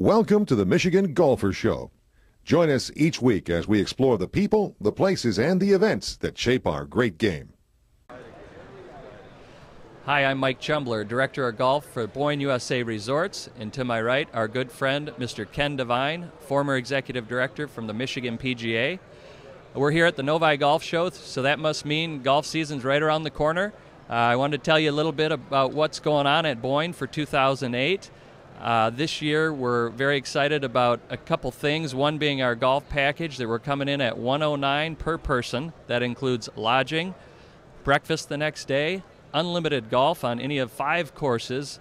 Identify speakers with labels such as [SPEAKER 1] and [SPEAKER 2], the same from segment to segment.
[SPEAKER 1] Welcome to the Michigan Golfer Show. Join us each week as we explore the people, the places, and the events that shape our great game.
[SPEAKER 2] Hi, I'm Mike Chumber, Director of Golf for Boyne USA Resorts, and to my right, our good friend, Mr. Ken Devine, former Executive Director from the Michigan PGA. We're here at the Novi Golf Show, so that must mean golf season's right around the corner. Uh, I wanted to tell you a little bit about what's going on at Boyne for 2008. Uh, this year, we're very excited about a couple things. One being our golf package that we're coming in at 109 per person. That includes lodging, breakfast the next day, unlimited golf on any of five courses,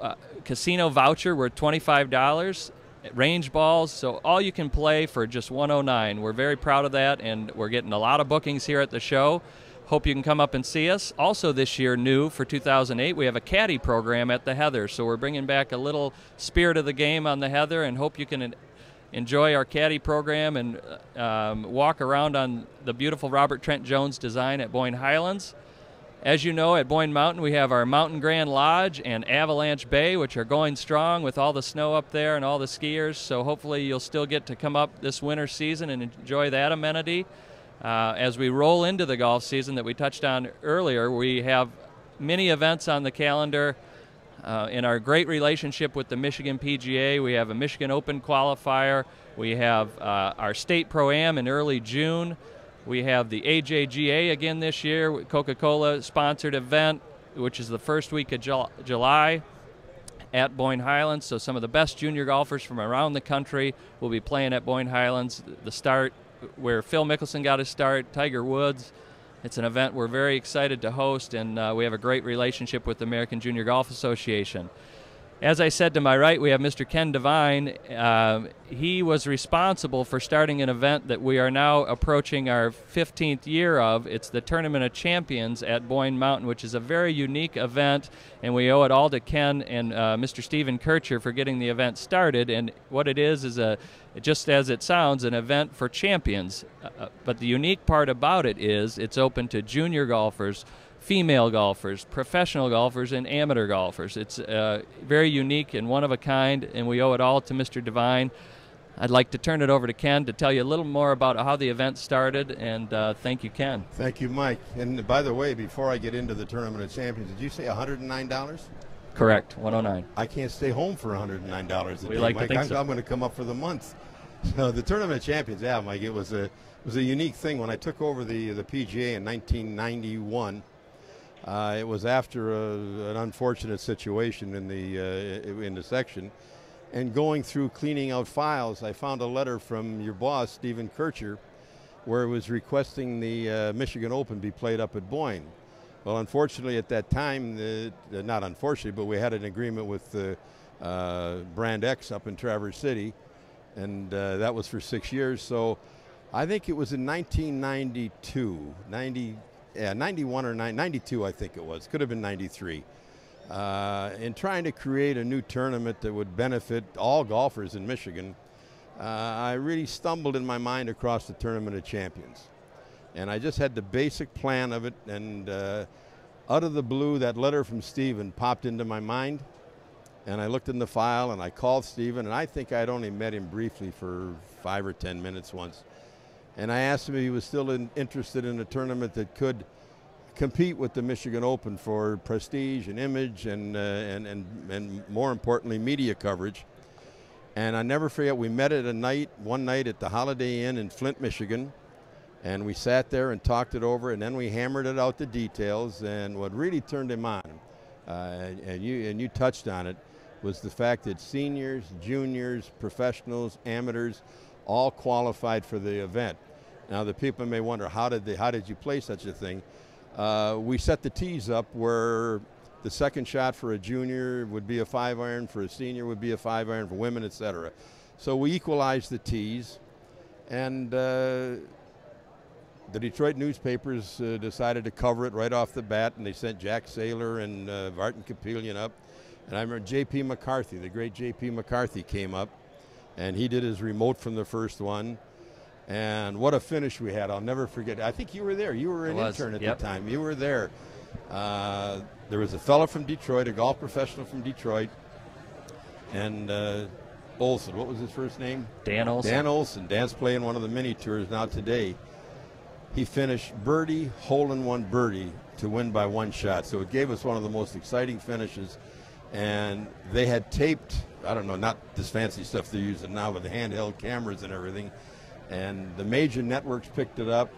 [SPEAKER 2] uh, casino voucher worth $25, range balls, so all you can play for just 109. We're very proud of that, and we're getting a lot of bookings here at the show. Hope you can come up and see us. Also, this year, new for 2008, we have a caddy program at the Heather. So we're bringing back a little spirit of the game on the Heather, and hope you can enjoy our caddy program and um, walk around on the beautiful Robert Trent Jones design at Boyne Highlands. As you know, at Boyne Mountain, we have our Mountain Grand Lodge and Avalanche Bay, which are going strong with all the snow up there and all the skiers. So hopefully, you'll still get to come up this winter season and enjoy that amenity. Uh, as we roll into the golf season that we touched on earlier, we have many events on the calendar. Uh, in our great relationship with the Michigan PGA, we have a Michigan Open qualifier. We have uh, our state pro am in early June. We have the AJGA again this year, Coca Cola sponsored event, which is the first week of July at Boyne Highlands. So, some of the best junior golfers from around the country will be playing at Boyne Highlands. The start where Phil Mickelson got his start, Tiger Woods. It's an event we're very excited to host, and uh, we have a great relationship with the American Junior Golf Association. As I said to my right, we have Mr. Ken Devine. Uh, he was responsible for starting an event that we are now approaching our 15th year of. It's the Tournament of Champions at Boyne Mountain, which is a very unique event, and we owe it all to Ken and uh, Mr. Stephen Kircher for getting the event started. And what it is is a, just as it sounds, an event for champions. Uh, uh but the unique part about it is it's open to junior golfers female golfers, professional golfers, and amateur golfers. It's uh, very unique and one of a kind, and we owe it all to Mr. Devine. I'd like to turn it over to Ken to tell you a little more about how the event started, and uh, thank you, Ken.
[SPEAKER 3] Thank you, Mike. And by the way, before I get into the Tournament of Champions, did you say $109?
[SPEAKER 2] Correct, 109.
[SPEAKER 3] I can't stay home for $109 a
[SPEAKER 2] we
[SPEAKER 3] day,
[SPEAKER 2] like
[SPEAKER 3] Mike. I'm,
[SPEAKER 2] so.
[SPEAKER 3] I'm going to come up for the month. So the Tournament of Champions, yeah, Mike, it was a it was a unique thing when I took over the the PGA in 1991. Uh, it was after a, an unfortunate situation in the uh, in the section, and going through cleaning out files, I found a letter from your boss, Stephen Kircher, where it was requesting the uh, Michigan Open be played up at Boyne. Well, unfortunately, at that time, the, not unfortunately, but we had an agreement with uh, Brand X up in Traverse City, and uh, that was for six years. So, I think it was in 1992, 90 yeah, 91 or 92, I think it was. Could have been 93. Uh, in trying to create a new tournament that would benefit all golfers in Michigan, uh, I really stumbled in my mind across the Tournament of Champions. And I just had the basic plan of it, and uh, out of the blue, that letter from Stephen popped into my mind. And I looked in the file and I called Stephen, and I think I'd only met him briefly for five or ten minutes once. And I asked him if he was still in, interested in a tournament that could compete with the Michigan Open for prestige and image and, uh, and, and, and more importantly, media coverage. And I never forget, we met at a night, one night at the Holiday Inn in Flint, Michigan. And we sat there and talked it over, and then we hammered it out the details. And what really turned him on, uh, and, you, and you touched on it, was the fact that seniors, juniors, professionals, amateurs, all qualified for the event. Now the people may wonder how did they, how did you play such a thing? Uh, we set the tees up where the second shot for a junior would be a five iron, for a senior would be a five iron, for women, etc. So we equalized the tees, and uh, the Detroit newspapers uh, decided to cover it right off the bat, and they sent Jack Saylor and uh, Vartan Kupelian up. And I remember J.P. McCarthy, the great J.P. McCarthy, came up and he did his remote from the first one. And what a finish we had! I'll never forget. I think you were there. You were an intern at
[SPEAKER 2] yep.
[SPEAKER 3] the time. You were there. Uh, there was a fellow from Detroit, a golf professional from Detroit, and uh, Olson. What was his first name?
[SPEAKER 2] Dan Olson.
[SPEAKER 3] Dan Olson. Dan's playing one of the mini tours now today. He finished birdie, hole in one birdie to win by one shot. So it gave us one of the most exciting finishes. And they had taped, I don't know, not this fancy stuff they're using now with the handheld cameras and everything. And the major networks picked it up.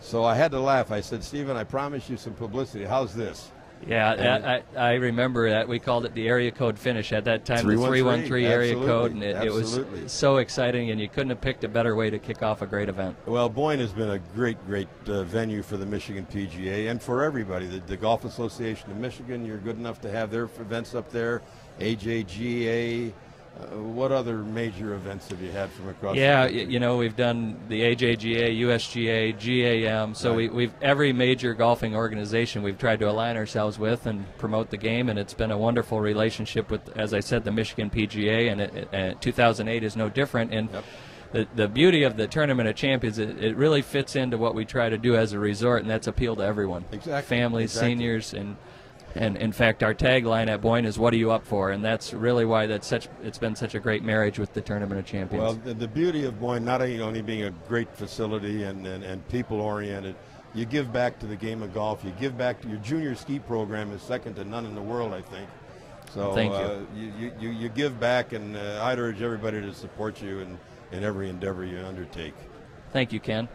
[SPEAKER 3] So I had to laugh. I said, Stephen, I promise you some publicity. How's this?
[SPEAKER 2] Yeah, that, I, I remember that. We called it the area code finish at that time,
[SPEAKER 3] 313,
[SPEAKER 2] the 313 area code, and it, it was so exciting, and you couldn't have picked a better way to kick off a great event.
[SPEAKER 3] Well, Boyne has been a great, great uh, venue for the Michigan PGA and for everybody. The, the Golf Association of Michigan, you're good enough to have their events up there. AJGA. Uh, what other major events have you had from across?
[SPEAKER 2] Yeah,
[SPEAKER 3] the
[SPEAKER 2] y-
[SPEAKER 3] country?
[SPEAKER 2] you know we've done the AJGA, USGA, GAM. So we,
[SPEAKER 3] Right.
[SPEAKER 2] we've every major golfing organization we've tried to align ourselves with and promote the game, and it's been a wonderful relationship with, as I said, the Michigan PGA, and, it, it, and 2008 is no different. And
[SPEAKER 3] Yep.
[SPEAKER 2] the the beauty of the Tournament of Champions, it, it really fits into what we try to do as a resort, and that's appeal to everyone,
[SPEAKER 3] Exactly,
[SPEAKER 2] families,
[SPEAKER 3] exactly.
[SPEAKER 2] seniors, and. And in fact, our tagline at Boyne is "What are you up for?" And that's really why that's such. It's been such a great marriage with the Tournament of Champions.
[SPEAKER 3] Well, the, the beauty of Boyne, not only being a great facility and, and, and people oriented, you give back to the game of golf. You give back to your junior ski program is second to none in the world, I think. So
[SPEAKER 2] Thank you.
[SPEAKER 3] Uh, you, you, you, you give back, and uh, I'd urge everybody to support you in, in every endeavor you undertake.
[SPEAKER 2] Thank you, Ken.